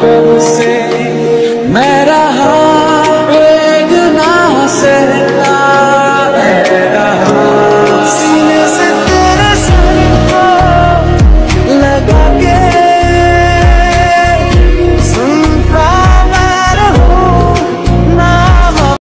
कब से मैं रहा